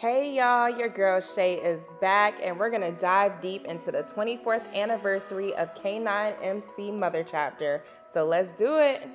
Hey y'all, your girl Shay is back, and we're gonna dive deep into the 24th anniversary of K9 MC Mother Chapter. So let's do it.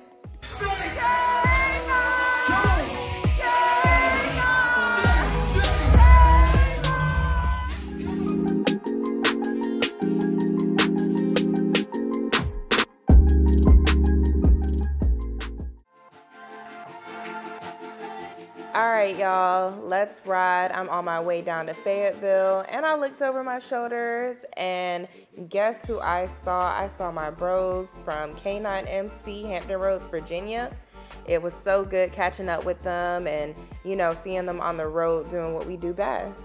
All right, y'all, let's ride. I'm on my way down to Fayetteville, and I looked over my shoulders, and guess who I saw? I saw my bros from K9MC, Hampton Roads, Virginia. It was so good catching up with them and, you know, seeing them on the road doing what we do best.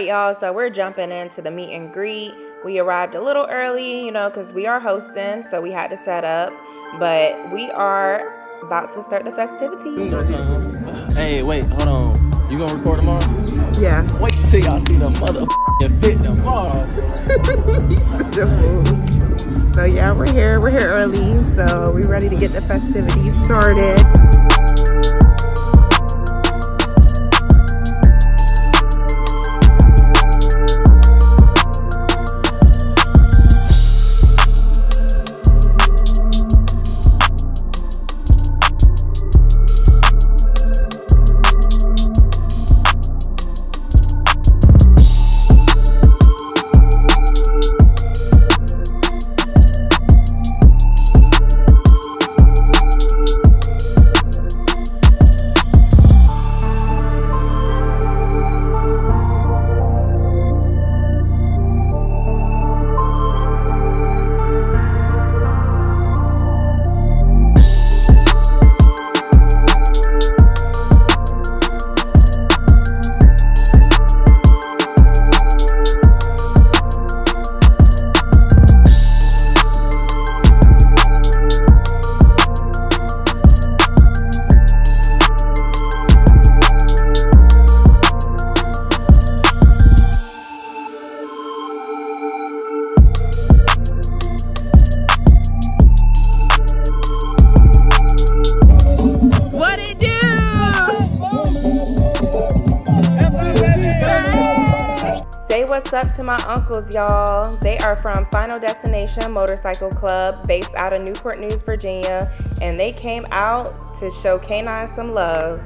Right, y'all. So we're jumping into the meet and greet. We arrived a little early, you know, because we are hosting, so we had to set up. But we are about to start the festivities. Hey, wait, hold on. You gonna record tomorrow? Yeah. Wait till y'all see the motherfucking fit tomorrow. So yeah, we're here. We're here early, so we're ready to get the festivities started. What's up to my uncles, y'all. They are from Final Destination Motorcycle Club, based out of Newport News, Virginia, and they came out to show K9 some love.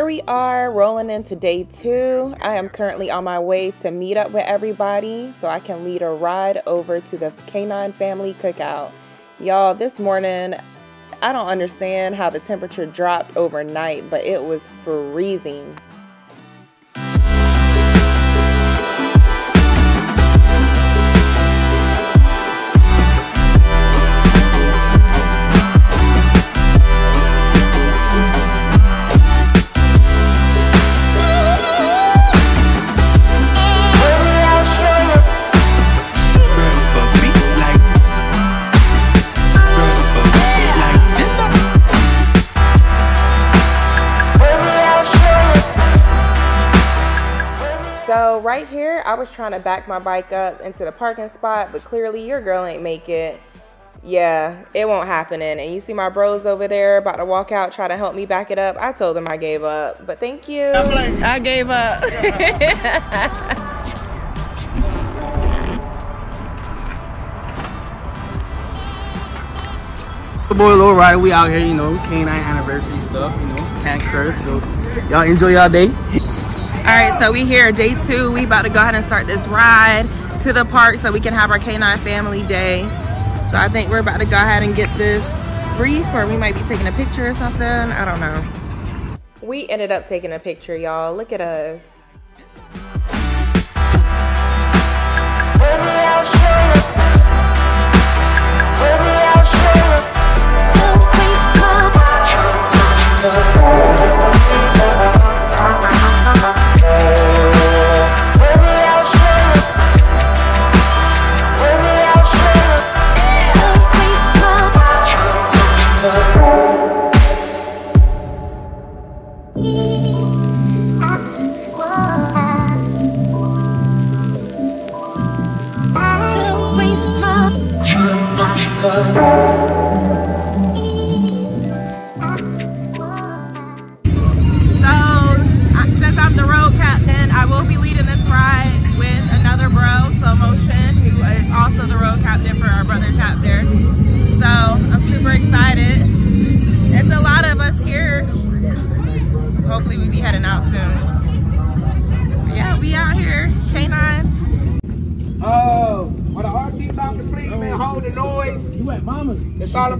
Here we are rolling into day two. I am currently on my way to meet up with everybody so I can lead a ride over to the K9 family cookout. Y'all, this morning, I don't understand how the temperature dropped overnight, but it was freezing. Right here, I was trying to back my bike up into the parking spot, but clearly your girl ain't make it. Yeah, it won't happen. And you see my bros over there about to walk out, try to help me back it up. I told them I gave up, but thank you. I gave up. The boy Lil Ryder, we out here, you know, K9 anniversary stuff, you know, can't curse, so y'all enjoy y'all day. All right, so we here day two. We about to go ahead and start this ride to the park so we can have our K9 family day. So I think we're about to go ahead and get this brief or we might be taking a picture or something. I don't know. We ended up taking a picture, y'all. Look at us.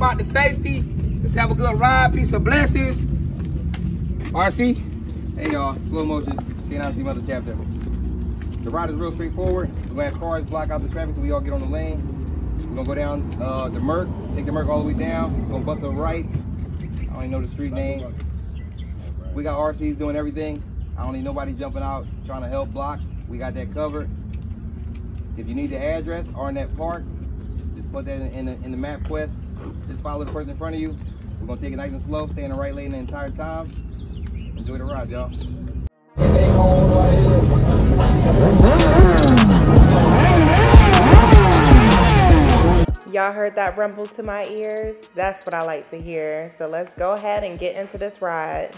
About the safety. Let's have a good ride. Peace of blessings. RC. Hey y'all, slow motion. Canine Team Other Chapter. The ride is real straightforward. We're gonna have cars block out the traffic so we all get on the lane. We're gonna go down uh, the Merc, take the Merc all the way down. We're gonna bust a right. I don't even know the street name. We got RCs doing everything. I don't need nobody jumping out trying to help block. We got that covered. If you need the address or in that park, just put that in, the, in the MapQuest. Just follow the person in front of you. We're gonna take it nice and slow, stay in the right lane the entire time. Enjoy the ride, y'all. Y'all heard that rumble to my ears? That's what I like to hear. So let's go ahead and get into this ride.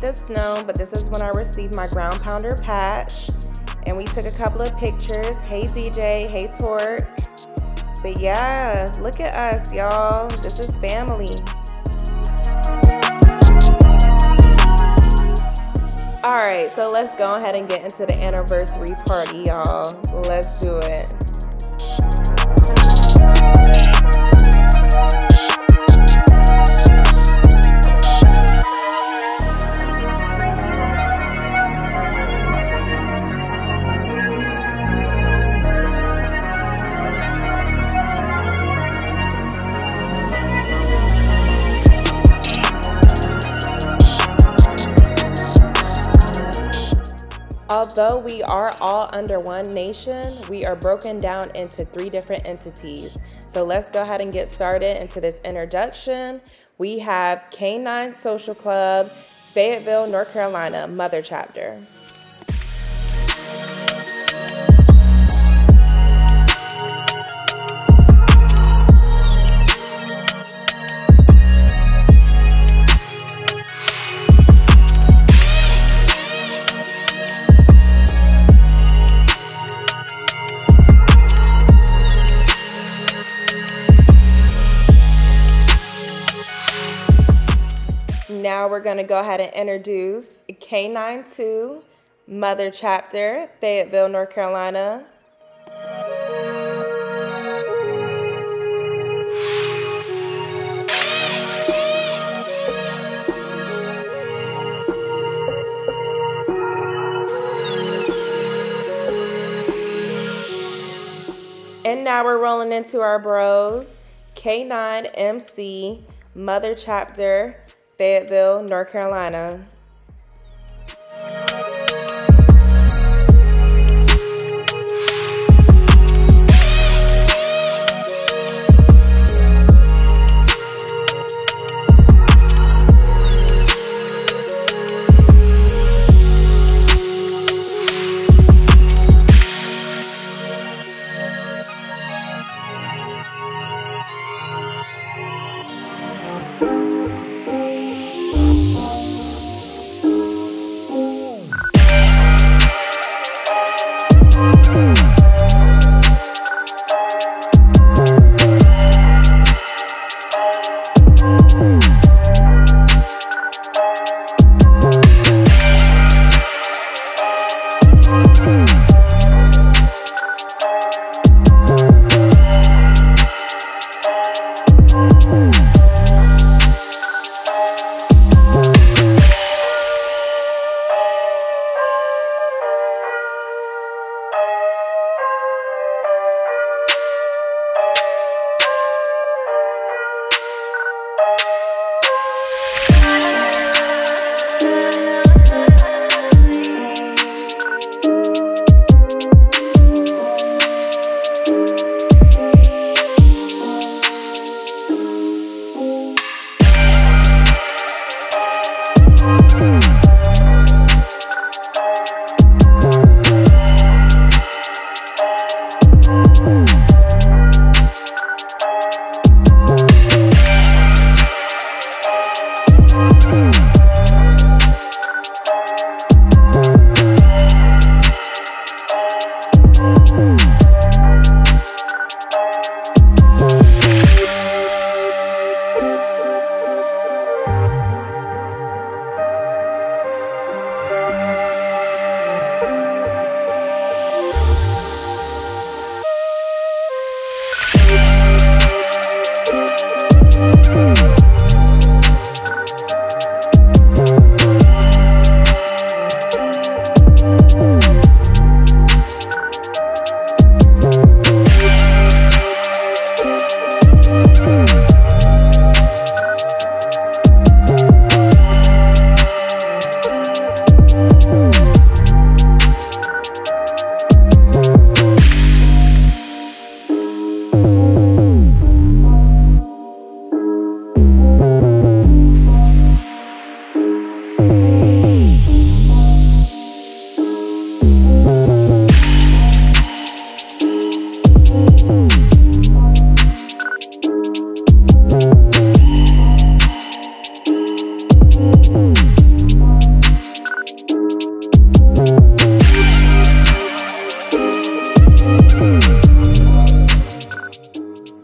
This known, but this is when I received my ground pounder patch. And we took a couple of pictures. Hey DJ, hey Torque. But yeah, look at us, y'all. This is family. All right, so let's go ahead and get into the anniversary party, y'all. Let's do it. Although we are all under one nation, we are broken down into three different entities. So let's go ahead and get started into this introduction. We have K9 Social Club, Fayetteville, North Carolina, Mother Chapter. Going to go ahead and introduce K9TOO Mother Chapter, Fayetteville, North Carolina. And now we're rolling into our bros. K9MC, Mother Chapter, Fayetteville, North Carolina.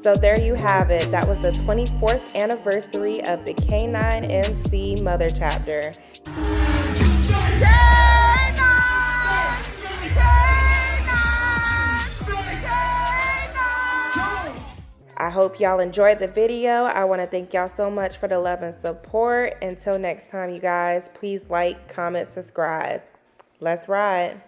Have it. That was the 24th anniversary of the K9MC Mother Chapter. I hope y'all enjoyed the video. I want to thank y'all so much for the love and support. Until next time, you guys, please like, comment, subscribe. Let's ride.